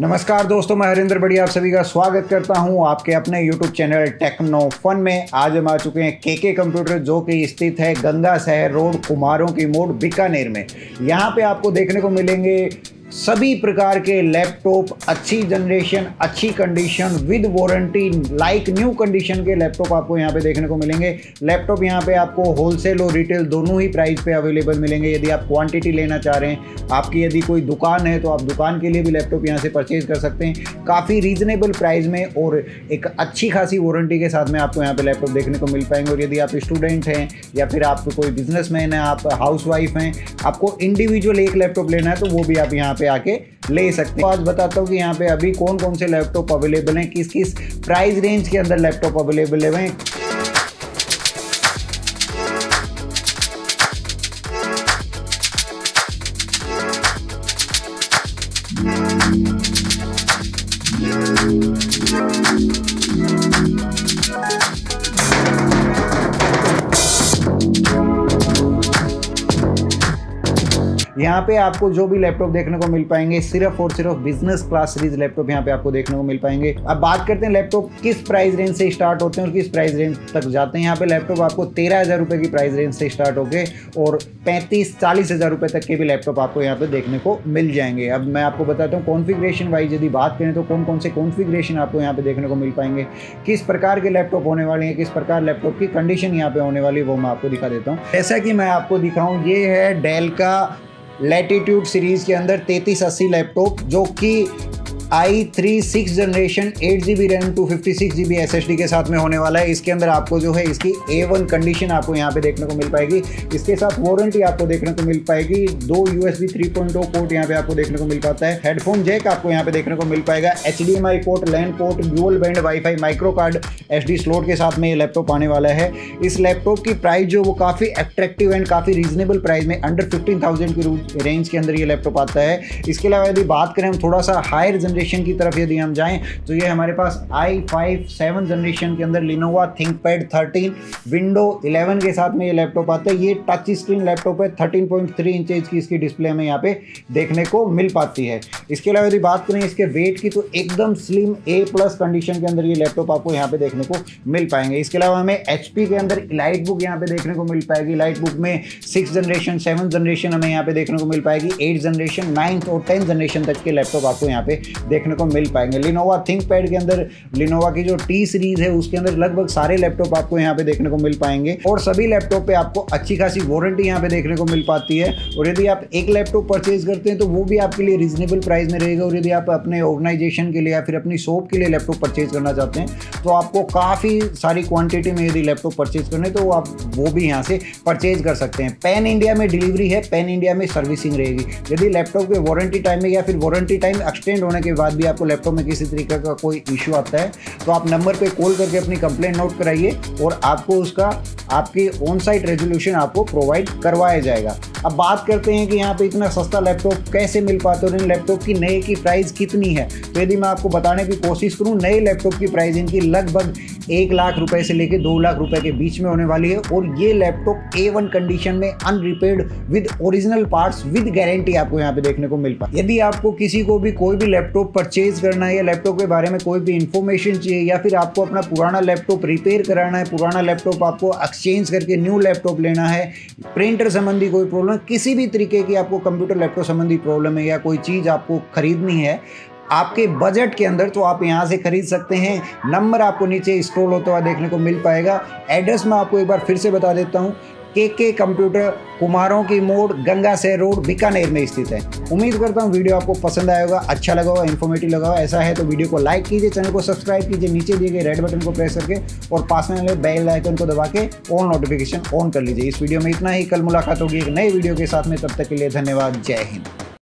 नमस्कार दोस्तों, मैं हरिंदर बड़ी आप सभी का स्वागत करता हूँ आपके अपने YouTube चैनल टेक्नो फन में। आज हम आ चुके हैं के के कंप्यूटर जो कि स्थित है गंगा शहर रोड कुमारों की मोड़ बीकानेर में। यहाँ पे आपको देखने को मिलेंगे सभी प्रकार के लैपटॉप, अच्छी जनरेशन अच्छी condition with warranty like new condition के लैपटॉप आपको यहाँ पे देखने को मिलेंगे। लैपटॉप यहाँ पे आपको होलसेल और रिटेल दोनों ही प्राइस पे अवेलेबल मिलेंगे। यदि आप क्वांटिटी लेना चाह रहे हैं, आपकी यदि कोई दुकान है तो आप दुकान के लिए भी लैपटॉप यहाँ से परचेज कर सकते हैं। काफ़ी रीजनेबल प्राइस में और एक अच्छी खासी वारंटी के साथ में आपको यहाँ पर लैपटॉप देखने को मिल पाएँगे। और यदि आप स्टूडेंट हैं, या फिर आप कोई बिजनेसमैन है, आप हाउस वाइफ हैं, आपको इंडिविजुअल एक लैपटॉप लेना है तो वो भी आप यहाँ पे आके ले सकते हैं। आज बताता हूँ कि यहाँ पे अभी कौन कौन से लैपटॉप अवेलेबल हैं किस किस प्राइस रेंज के अंदर लैपटॉप अवेलेबल है। यहाँ पे आपको जो भी लैपटॉप देखने को मिल पाएँगे, सिर्फ़ और सिर्फ़ बिज़नेस क्लास सीरीज़ लैपटॉप यहाँ पे आपको देखने को मिल पाएँगे। अब बात करते हैं लैपटॉप किस प्राइस रेंज से स्टार्ट होते हैं और किस प्राइस रेंज तक जाते हैं। यहाँ पे लैपटॉप आपको तेरह हज़ार रुपये की प्राइस रेंज से स्टार्ट होके और पैंतीस चालीस हज़ार रुपये तक के भी लैपटॉप आपको यहाँ पे देखने को मिल जाएँगे। अब मैं आपको बताता हूँ कॉन्फिग्रेशन वाइज यदि बात करें तो कौन कौन से कॉन्फिग्रेशन आपको यहाँ पे देखने को मिल पाएँगे। किस प्रकार के लैपटॉप होने वाले हैं, किस प्रकार लैपटॉप की कंडीशन यहाँ पे होने वाली है, वो मैं आपको दिखा देता हूँ। जैसा कि मैं आपको दिखाऊँ, ये है डेल का लैटिट्यूड सीरीज़ के अंदर तैतीस अस्सी लैपटॉप जो कि I three six generation eight G B RAM two fifty six G B S S D के साथ में होने वाला है। इसके अंदर आपको जो है, इसकी ए वन कंडीशन आपको यहाँ पे देखने को मिल पाएगी। इसके साथ वारंटी आपको देखने को मिल पाएगी। दो U S B three point port यहाँ पे आपको देखने को मिल पाता है। हेडफोन जैक आपको यहाँ पे देखने को मिल पाएगा। H D M I port LAN port dual band WiFi micro card H D slot के साथ में ये लैपटॉप आने वाला है। इस लैपटॉप की प्राइस जो वो काफ़ी अट्रैक्टिव एंड काफ़ी रीजनेबल प्राइस में अंडर फिफ्टीन थाउज़ेंड की रेंज के अंदर ये लैपटॉप आता है। इसके अलावा यदि बात करें हम थोड़ा सा हायर जनरेशन की तरफ़ यदि हम जाएँ तो ये हमारे पास आई फाइव सेवन जनरेशन के अंदर Lenovo ThinkPad thirteen window eleven के साथ में ये लैपटॉप आता है। ये टच स्क्रीन लैपटॉप है थर्टीन पॉइंट थ्री इंचेज की इसकी डिस्प्ले हमें यहाँ पे देखने को मिल पाती है। इसके अलावा यदि बात करें इसके वेट की तो एकदम स्लिम ए प्लस कंडीशन के अंदर ये लैपटॉप आपको यहाँ पे देखने को मिल पाएँगे। इसके अलावा हमें एचपी के अंदर लाइट बुक यहाँ पे देखने को मिल पाएगी। लाइट बुक में सिक्स जनरेशन सेवन जनरेशन हमें यहाँ पे देखने को मिल पाएगी। एट जनरेशन नाइन्थ और टेंथ जनरेशन तक के लैपटॉप आपको यहाँ पे देखने को मिल पाएँगे। लिनोवा थिंक पैड के अंदर लिनोवा की जो टी सीरीज़ है, उसके अंदर लगभग सारे लैपटॉप आपको यहाँ पे देखने को मिल पाएँगे। और सभी लैपटॉप पे आपको अच्छी खासी वारंटी यहाँ पे देखने को मिल पाती है। और यदि आप एक लैपटॉप परचेज करते हैं तो वो भी आपके लिए रीजनेबल प्राइस में रहेगा। और यदि आप अपने ऑर्गेनाइजेशन के लिए या फिर अपनी शॉप के लिए लैपटॉप परचेज करना चाहते हैं तो आपको काफ़ी सारी क्वांटिटी में यदि लैपटॉप परचेज करने तो आप वो भी यहाँ से परचेज कर सकते हैं। पैन इंडिया में डिलीवरी है पैन इंडिया में सर्विसिंग रहेगी। यदि लैपटॉप के वारंटी टाइम में या फिर वारंटी टाइम एक्सटेंड होने के बाद भी आपको लैपटॉप में किसी तरीके का कोई इशू आता है तो आप नंबर पे कॉल करके अपनी कंप्लेंट नोट कराइए और आपको उसका, आपकी ऑन साइट रेजोल्यूशन आपको प्रोवाइड करवाया जाएगा। अब बात करते हैं कि यहाँ पे इतना सस्ता लैपटॉप कैसे मिल पाता है और इन लैपटॉप की नए की प्राइस कितनी है? तो यदि मैं आपको बताने की कोशिश करूँ, नए लैपटॉप की प्राइस इनकी लगभग एक लाख रुपए से लेकर दो लाख रुपए के बीच में होने वाली है और ये लैपटॉप ए वन कंडीशन में unrepaired with original parts with guarantee आपको यहाँ पे देखने को मिल पाए यदि आपको किसी को भी कोई भी लैपटॉप परचेज करना है या लैपटॉप के बारे में कोई भी इंफॉर्मेशन चाहिए या फिर आपको अपना पुराना लैपटॉप रिपेयर कराना है, पुराना लैपटॉप आपको एक्सचेंज करके न्यू लैपटॉप लेना है प्रिंटर संबंधी कोई प्रॉब्लम किसी भी तरीके की आपको कंप्यूटर लैपटॉप संबंधी प्रॉब्लम है या कोई चीज़ आपको खरीदनी है, आपके बजट के अंदर तो आप यहाँ से खरीद सकते हैं। नंबर आपको नीचे स्क्रॉल होता हुआ देखने को मिल पाएगा। एड्रेस मैं आपको एक बार फिर से बता देता हूँ। के के कंप्यूटर कुमारों की मोड़ गंगा से रोड बीकानेर में स्थित है। उम्मीद करता हूँ वीडियो आपको पसंद आएगा अच्छा लगा होगा इन्फॉर्मेटिव लगा होगा, ऐसा है तो वीडियो को लाइक कीजिए, चैनल को सब्सक्राइब कीजिए, नीचे दिए गए रेड बटन को प्रेस करके और पास में वाले बेल आइकन को दबा के ऑन नोटिफिकेशन ऑन कर लीजिए। इस वीडियो में इतना ही, कल मुलाकात होगी एक नए वीडियो के साथ में, तब तक के लिए धन्यवाद, जय हिंद।